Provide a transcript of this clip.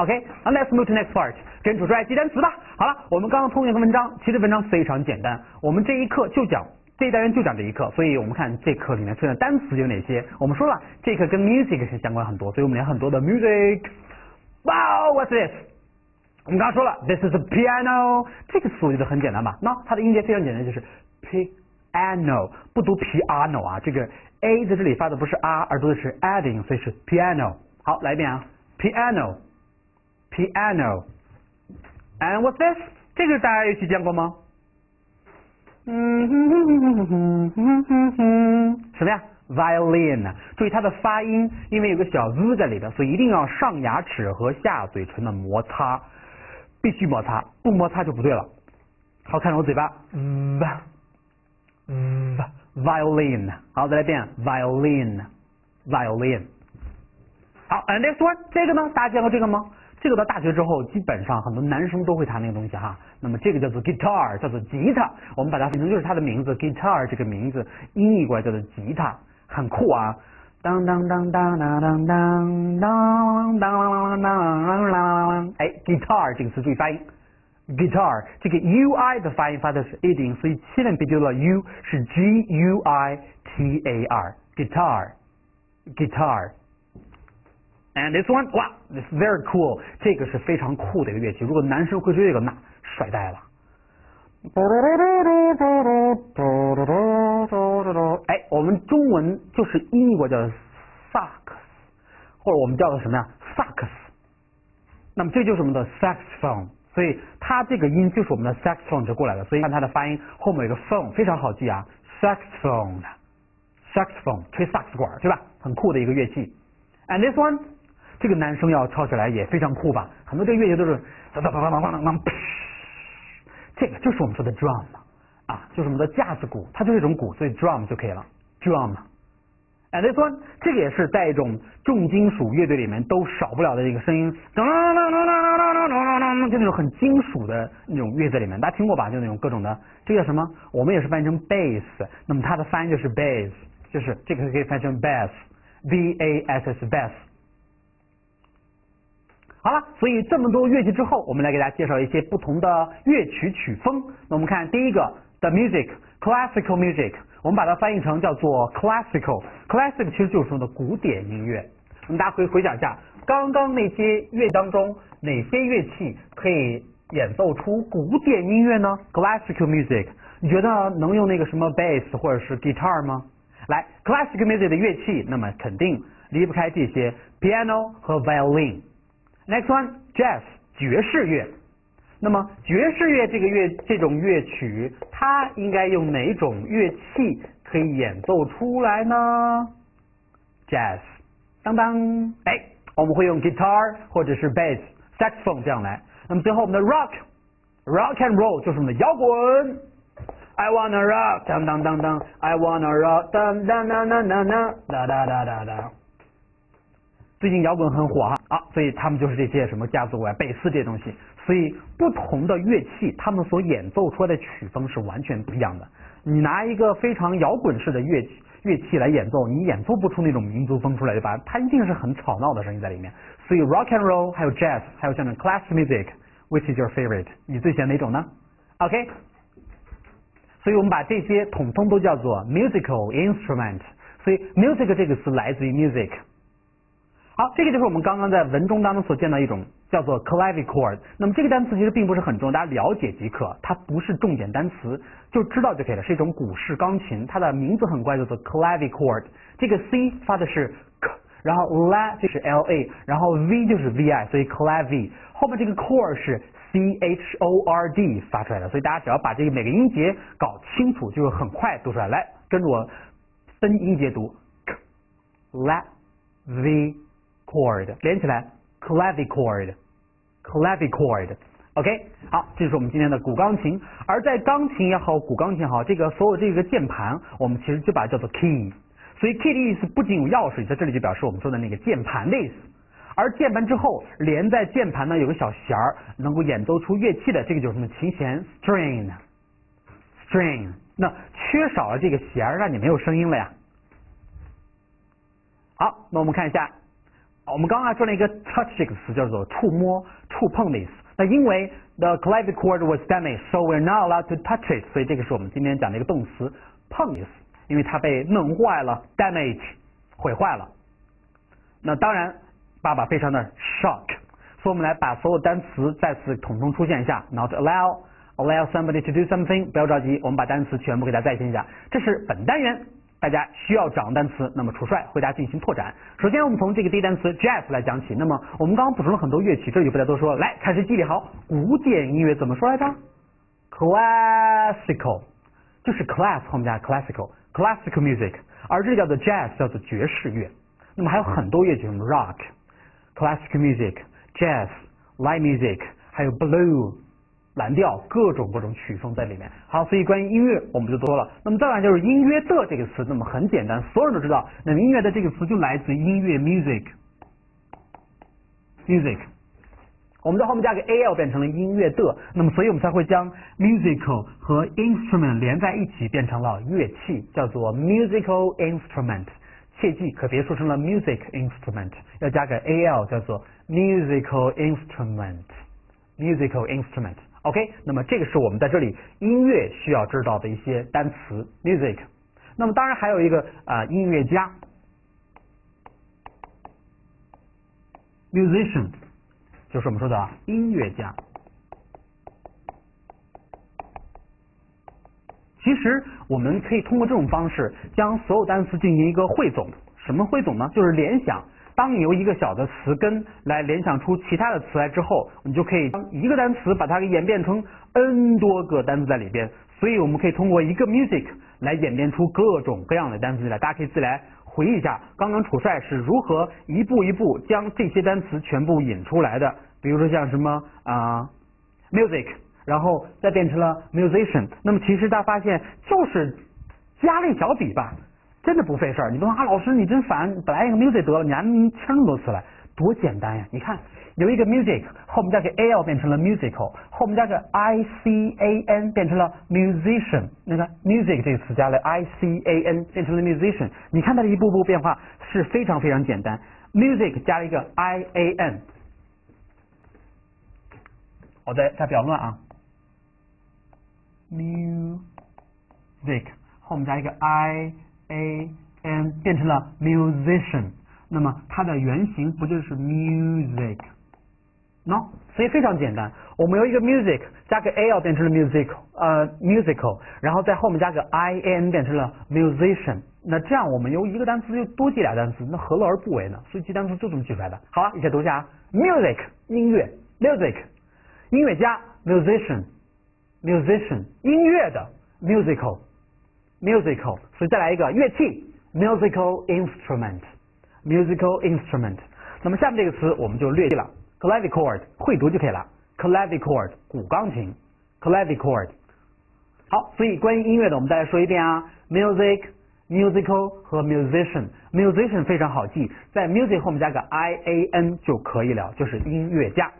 OK，那 Let's move to next part，跟主出来记单词吧。好了，我们刚刚通过一个文章，其实文章非常简单。我们这一课就讲这一单元就讲这一课，所以我们看这课里面出现的单词有哪些。我们说了，这课跟 music 是相关很多，所以我们连很多的 music。Wow，what's this？我们刚刚说了，this is a piano。这个词我觉得很简单吧？那它的音节非常简单，就是 piano，不读 piano 啊，这个 a 在这里发的不是 r，而读的是 adding，所以是 piano。好，来一遍啊，piano，piano，piano。And what's this？这个大家一起见过吗？嗯哼哼哼哼哼哼哼，什么呀？Violin。注意它的发音，因为有个小 z 在里边，所以一定要上牙齿和下嘴唇的摩擦，必须摩擦，不摩擦就不对了。好，看着我嘴巴，v，v，violin。好，再来一遍，violin，violin。好，and this one，这个呢？大家见过这个吗？这个到大学之后，基本上很多男生都会弹那个东西哈。那么这个叫做 guitar，叫做吉他。我们把它反正就是它的名字，guitar 这个名字音译过来叫做吉他，很酷啊！当当当当当当当当当当当当当当当当当。哎，guitar 这个词注意发音，guitar 这个 u i 的发音发的是 a 音，所以千万别丢了 u，是 g u i t a r，guitar，guitar。And this one，哇，this very cool，这个是非常酷的一个乐器。如果男生会吹这个，那帅呆了。哎，我们中文就是英国叫萨克斯，或者我们叫做什么呀？萨克斯。那么这就是我们的 saxophone，所以它这个音就是我们的 saxophone 这过来的。所以看它的发音后面有个 phone，非常好记啊，saxophone，saxophone 吹萨克斯管，对吧？很酷的一个乐器。And this one。这个男生要跳起来也非常酷吧，很多这个乐器都是，这个就是我们说的 drum 啊，就是我们的架子鼓，它就是一种鼓，所以 drum 就可以了，drum 啊，所以说这个也是在一种重金属乐队里面都少不了的一个声音。就那种很金属的那种乐队里面，大家听过吧，就那种各种的，这叫什么？我们也是翻译成 bass，那么它的发音就是 bass，就是这个可以翻译成 bass，V A S S bass。好了，所以这么多乐器之后，我们来给大家介绍一些不同的乐曲曲风。那我们看第一个，the music，classical music，我们把它翻译成叫做 classical，classic 其实就是说的古典音乐。我们大家可以回想一下，刚刚那些乐当中，哪些乐器可以演奏出古典音乐呢？classical music，你觉得能用那个什么 bass 或者是 guitar 吗？来，classical music 的乐器，那么肯定离不开这些 piano 和 violin。Next one, jazz 爵士乐。那么爵士乐这个乐这种乐曲，它应该用哪种乐器可以演奏出来呢？Jazz，当当，哎，我们会用 guitar 或者是 bass、saxophone 这样来。那么最后我们的 rock，rock and roll 就是我们的摇滚。I wanna rock，当当当当，I wanna rock，当当当当当当，哒哒哒哒哒。最近摇滚很火哈啊，所以他们就是这些什么架子鼓啊、贝斯这些东西。所以不同的乐器，他们所演奏出来的曲风是完全不一样的。你拿一个非常摇滚式的乐器乐器来演奏，你演奏不出那种民族风出来，对吧？它一定是很吵闹的声音在里面。所以 rock and roll，还有 jazz，还有像那 class music，which is your favorite？你最喜欢哪种呢？OK？所以我们把这些统统都叫做 musical instrument。所以 music 这个词来自于 music。好，这个就是我们刚刚在文中当中所见到一种叫做 clavichord。那么这个单词其实并不是很重要，大家了解即可，它不是重点单词，就知道就可以了。是一种古式钢琴，它的名字很怪，叫做 clavichord。这个 c 发的是 k，然后 la 就是 l a，然后 v 就是 v i，所以 clavi。后面这个 cord 是 c h o r d 发出来的，所以大家只要把这个每个音节搞清楚，就会很快读出来。来，跟着我分音节读 k la v。Cord 连起来，clavichord，clavichord，OK，好，这就是我们今天的古钢琴。而在钢琴也好，古钢琴也好，这个所有这个键盘，我们其实就把它叫做 key。所以 key 的意思不仅有钥匙，在这里就表示我们说的那个键盘的意思。而键盘之后连在键盘呢有个小弦儿，能够演奏出乐器的，这个就是什么琴弦 string，string。那缺少了这个弦儿，让你没有声音了呀。好，那我们看一下。我们刚刚说了一个 touch 这个词，叫做触摸、触碰的意思。那因为 the clavichord was damaged, so we're not allowed to touch it，所以这个是我们今天讲的一个动词，碰意思，因为它被弄坏了，damage，毁坏了。那当然，爸爸非常的 shock，所以我们来把所有单词再次统统出现一下，not allow。Allow somebody to do something，不要着急，我们把单词全部给它再现一下。这是本单元大家需要掌握单词，那么楚帅为大家进行拓展。首先，我们从这个第一单词 jazz 来讲起。那么我们刚刚补充了很多乐器，这里就不再多说了。来，开始记忆好，古典音乐怎么说来着？Classical，就是 class 后面加 classical，classical music。而这个叫做 jazz，叫做爵士乐。那么还有很多乐器，什么 rock，classical music，jazz，light music，还有 blue。蓝调各种各种曲风在里面。好，所以关于音乐我们就多了。那么再来就是音乐的这个词，那么很简单，所有人都知道。那音乐的这个词就来自音乐 music，music。我们在后面加个 al 变成了音乐的，那么所以我们才会将 musical 和 instrument 连在一起变成了乐器，叫做 musical instrument。切记可别说成了 music instrument，要加个 al 叫做 musical instrument，musical instrument。OK，那么这个是我们在这里音乐需要知道的一些单词，music。那么当然还有一个啊，音乐家，musician，就是我们说的音乐家。其实我们可以通过这种方式将所有单词进行一个汇总，什么汇总呢？就是联想。当你由一个小的词根来联想出其他的词来之后，你就可以将一个单词把它给演变成 n 多个单词在里边。所以我们可以通过一个 music 来演变出各种各样的单词来。大家可以自己来回忆一下，刚刚楚帅是如何一步一步将这些单词全部引出来的。比如说像什么啊 music，然后再变成了 musician。那么其实大家发现就是加了一小笔吧。真的不费事儿，你不说啊，老师你真烦，本来一个 music 得了，你还牵那么多词来，多简单呀！你看有一个 music 后面加个 l 变成了 musical，后面加个 i c a n 变成了 musician，那个 music 这个词加了 i c a n 变成了 musician，你看它的一步步变化是非常非常简单，music 加了一个 i a n，好的，大家不要乱啊，music 后面加一个 i。A n 变成了 musician，那么它的原型不就是 music？no，所以非常简单，我们由一个 music 加个 l 变成了 musical，呃 musical，然后在后面加个 i n 变成了 musician，那这样我们由一个单词又多记俩单词，那何乐而不为呢？所以记单词就这么记出来的。好了，一起读一下，music 音乐，music 音乐家，musician，musician 音乐的，musical。musical，所以再来一个乐器，musical instrument，musical instrument。那么下面这个词我们就略记了，clavichord 会读就可以了，clavichord 古钢琴，clavichord。好，所以关于音乐的我们再来说一遍啊，music、musical 和 musician。musician 非常好记，在 music 后面加个 i a n 就可以了，就是音乐家。